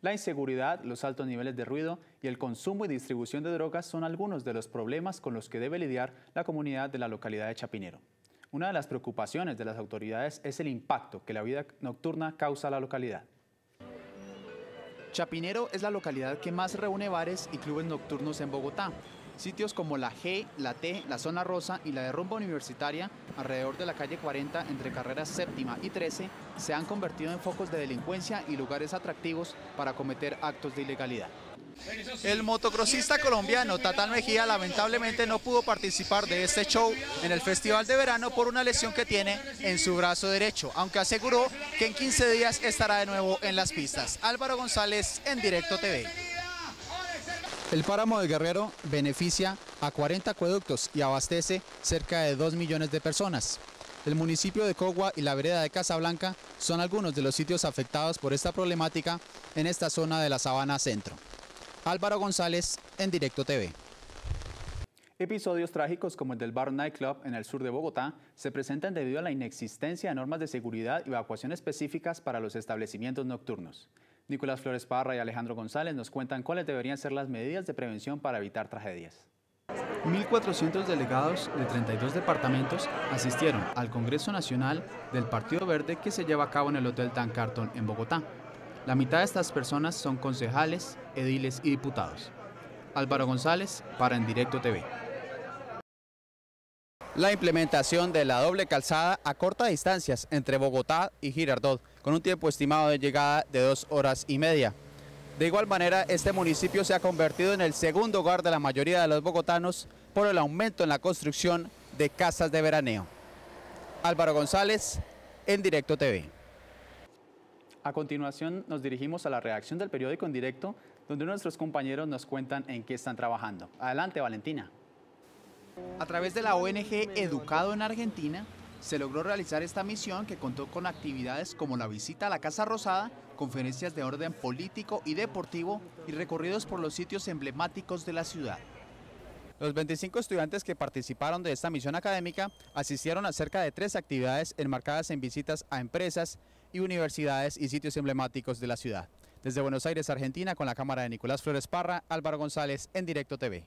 La inseguridad, los altos niveles de ruido y el consumo y distribución de drogas son algunos de los problemas con los que debe lidiar la comunidad de la localidad de Chapinero. Una de las preocupaciones de las autoridades es el impacto que la vida nocturna causa a la localidad. Chapinero es la localidad que más reúne bares y clubes nocturnos en Bogotá. Sitios como la G, la T, la Zona Rosa y la de Rumba Universitaria, alrededor de la calle 40 entre carreras séptima y 13, se han convertido en focos de delincuencia y lugares atractivos para cometer actos de ilegalidad. El motocrossista colombiano Tatán Mejía lamentablemente no pudo participar de este show en el Festival de Verano por una lesión que tiene en su brazo derecho, aunque aseguró que en 15 días estará de nuevo en las pistas. Álvaro González en Directo TV. El páramo de Guerrero beneficia a 40 acueductos y abastece cerca de 2 millones de personas. El municipio de Cogua y la vereda de Casablanca son algunos de los sitios afectados por esta problemática en esta zona de la Sabana Centro. Álvaro González en Directo TV. Episodios trágicos como el del Bar Nightclub en el sur de Bogotá se presentan debido a la inexistencia de normas de seguridad y evacuación específicas para los establecimientos nocturnos. Nicolás Flores Parra y Alejandro González nos cuentan cuáles deberían ser las medidas de prevención para evitar tragedias. 1.400 delegados de 32 departamentos asistieron al Congreso Nacional del Partido Verde que se lleva a cabo en el Hotel Tan Carton en Bogotá. La mitad de estas personas son concejales, ediles y diputados. Álvaro González para En Directo TV. La implementación de la doble calzada a corta distancias entre Bogotá y Girardot, con un tiempo estimado de llegada de dos horas y media. De igual manera, este municipio se ha convertido en el segundo hogar de la mayoría de los bogotanos por el aumento en la construcción de casas de veraneo. Álvaro González, en Directo TV. A continuación nos dirigimos a la redacción del periódico en directo, donde nuestros compañeros nos cuentan en qué están trabajando. Adelante, Valentina. A través de la ONG Educado en Argentina, se logró realizar esta misión que contó con actividades como la visita a la Casa Rosada, conferencias de orden político y deportivo y recorridos por los sitios emblemáticos de la ciudad. Los 25 estudiantes que participaron de esta misión académica asistieron a cerca de tres actividades enmarcadas en visitas a empresas y universidades y sitios emblemáticos de la ciudad. Desde Buenos Aires, Argentina, con la cámara de Nicolás Flores Parra, Álvaro González, en Directo TV.